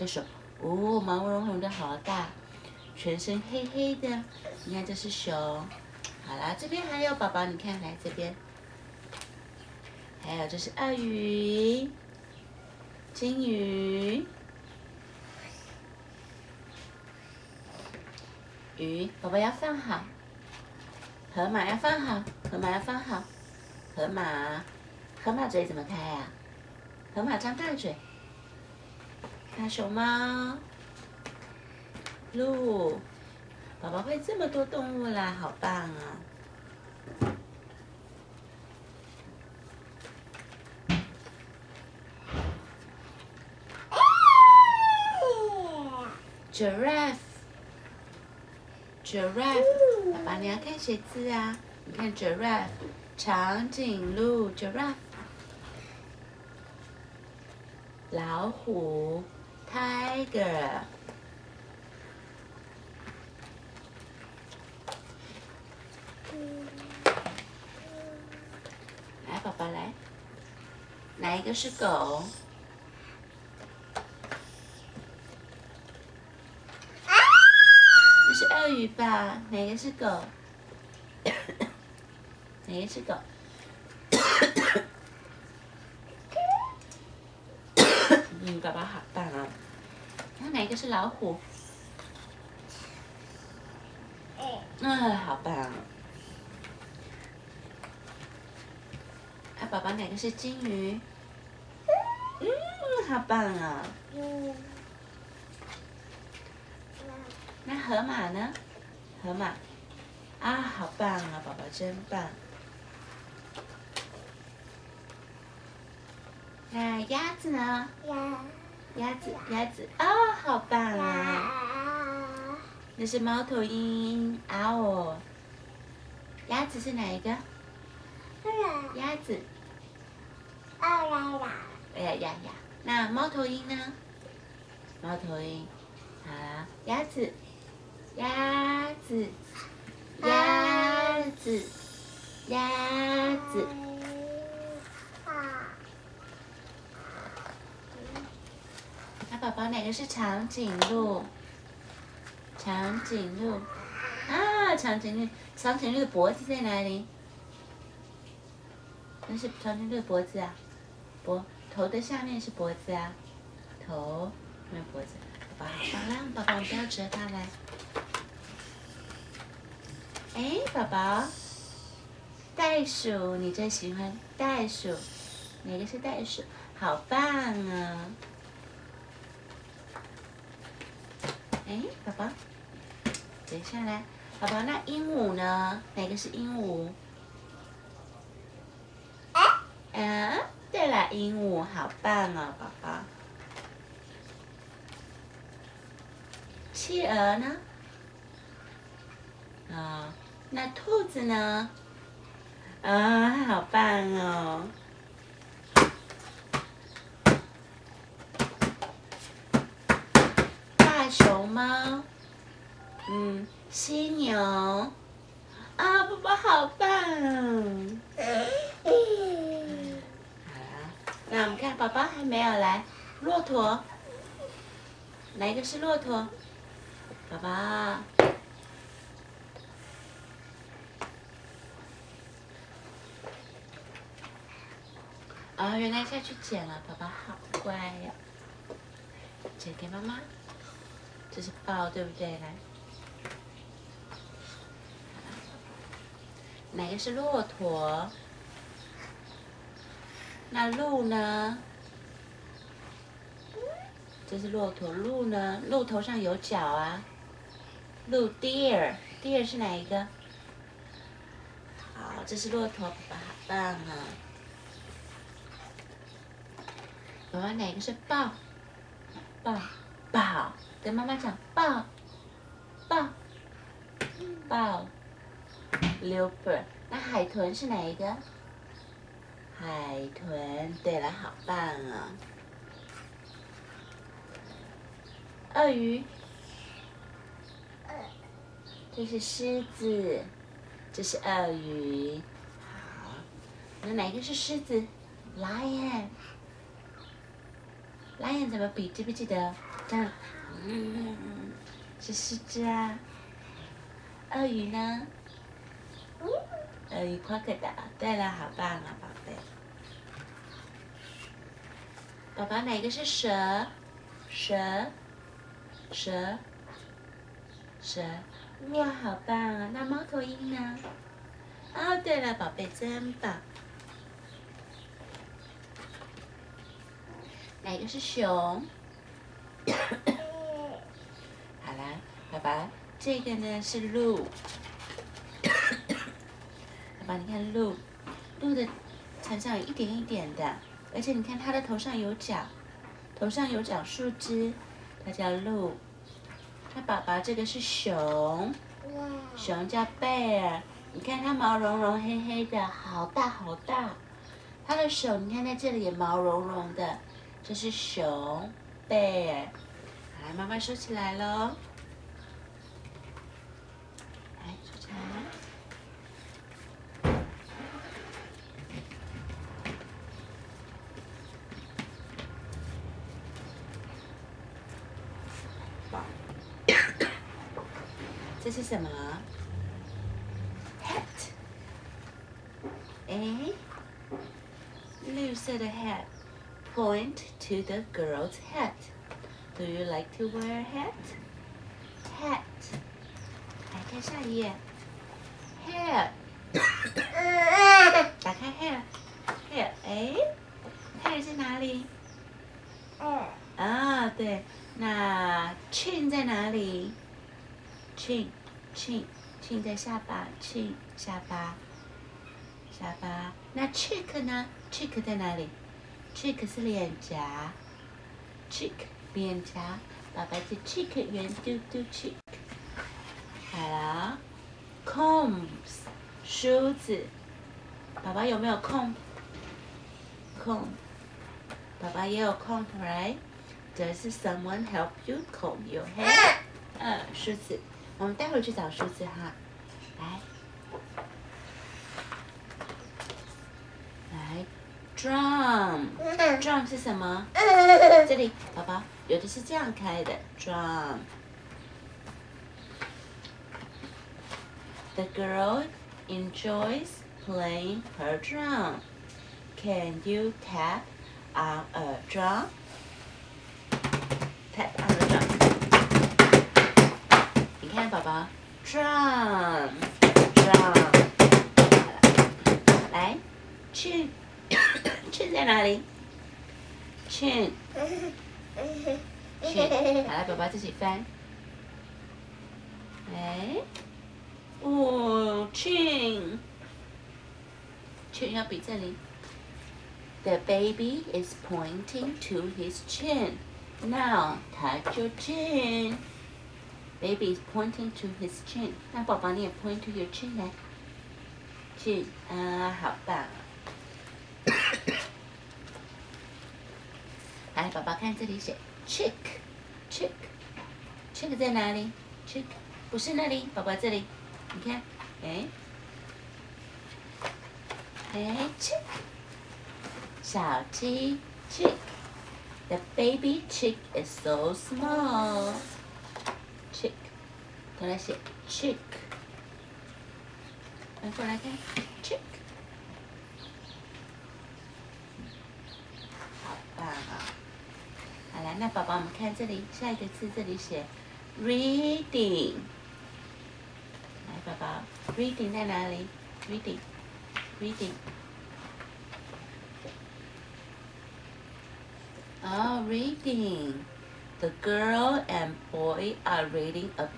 的手，哦，毛茸茸的好大，全身黑黑的。你看这是熊。好啦，这边还有宝宝，你看来这边，还有这是鳄鱼、金鱼。鱼，宝宝要放好。河马要放好，河马要放好。河马，河马嘴怎么开呀？河马张大嘴。大熊猫，鹿，宝宝会这么多动物啦，好棒啊！Giraffe。Giraffe，爸爸，你要看写字啊！你看 Giraffe，长颈鹿 Giraffe，老虎 Tiger，来，宝宝来，哪一个是狗？啊，这是鳄鱼吧，哪个是狗？哪个是狗？嗯，爸爸好啊！那哪个是老虎？嗯，好棒！啊，宝宝哪个是金鱼？嗯，好棒啊！那河马呢？河马，啊，好棒啊，宝宝真棒。那鸭子呢？鸭，鸭子，鸭子，哦，好棒啊！那是猫头鹰，owl。鸭子是哪一个？鸭子。啊呀呀！哎呀呀呀！那猫头鹰呢？猫头鹰，好了，鸭子。鸭子，鸭子，鸭子。那宝宝哪个是长颈鹿？长颈鹿，啊，长颈鹿，长颈鹿的脖子在哪里？那是长颈鹿的脖子啊，脖头的下面是脖子啊，头没有脖子。宝宝，好啦，宝宝不要折它来。哎，宝宝，袋鼠，你最喜欢袋鼠？哪个是袋鼠？好棒啊！哎，宝宝，等下来，宝宝，那鹦鹉呢？哪个是鹦鹉？啊？对了，鹦鹉，好棒哦，宝宝。企鹅呢？啊。那兔子呢？啊，好棒哦！猫，嗯，犀牛，啊，宝宝好棒！好了，那我们看，宝宝还没有来，骆驼，哪一个是骆驼？宝宝。啊，原来下去捡了，宝宝好乖呀！捡给妈妈，这是抱，对不对？来，哪个是骆驼？那鹿呢？这是骆驼，鹿呢？鹿头上有角啊。鹿，deer，deer 是哪一个？好，这是骆驼，宝宝好棒啊！宝宝哪个是豹？豹，豹，跟妈妈讲豹，豹，豹，leopard。那海豚是哪一个？海豚。对了，好棒啊！鳄鱼，这是狮子，这是鳄鱼。好，那哪个是狮子？Lion。？lion 怎么比？记不记得？嗯，是狮子啊。鳄鱼呢？鳄鱼 crocodile。对了，好棒啊，宝贝。宝宝哪个是蛇？蛇，蛇，蛇。哇，好棒啊！那猫头鹰呢？哦，对了，宝贝真棒。哪个是熊？好啦，爸爸，这个呢是鹿。爸爸，你看鹿，鹿的身上有一点一点的，而且你看它的头上有角，头上有角树枝，它叫鹿。它宝宝，这个是熊，熊叫贝尔。你看它毛茸茸、黑黑的，好大好大。它的手，你看在这里也毛茸茸的，这是熊贝尔。来，妈妈收起来喽。来，收起来。这是什么？hat。哎，绿色的 hat。Point to the girl's hat. Do you like to wear a hat? Hat. 来看下一页。Hair. 打开 hair。hair，哎，hair 在哪里？啊，对。那 chin 在哪里？chin，chin，chin 在下巴，chin 下巴，下巴。那 cheek 呢？cheek 在哪里 ？cheek 是脸颊，cheek 脸颊。爸爸的 cheek 圆嘟嘟 cheek。好了，combs 梳子。宝宝有没有 comb？comb。爸爸也有 comb，right？Does someone help you comb your hair？嗯，梳子，我们待会儿去找梳子哈。来，来 ，drum，drum 是什么？这里，宝宝，有的是这样开的，drum。The girl enjoys playing her drum. Can you tap on a drum? tap on the drum。你看，宝宝，drum drum。 chin 在哪里？chin chin。好了，宝宝自己翻。哎，哦，chin chin 要比这里。The baby is pointing to his chin. Now touch your chin. Baby is pointing to his chin. 那宝宝你也 point to your chin 来，chin 啊，好棒！ 来，宝宝看这里写 chick，chick，chick 在哪里？chick 不是那里，宝宝这里，你看，哎，哎，chick，小鸡 chick。The baby chick is so small. Chick，再来写 chick。来过来看，chick。 那宝宝，我们看这里，下一个字这里写 reading。来，宝宝，reading 在哪里？reading，reading。Oh, reading. The girl and boy are reading a book.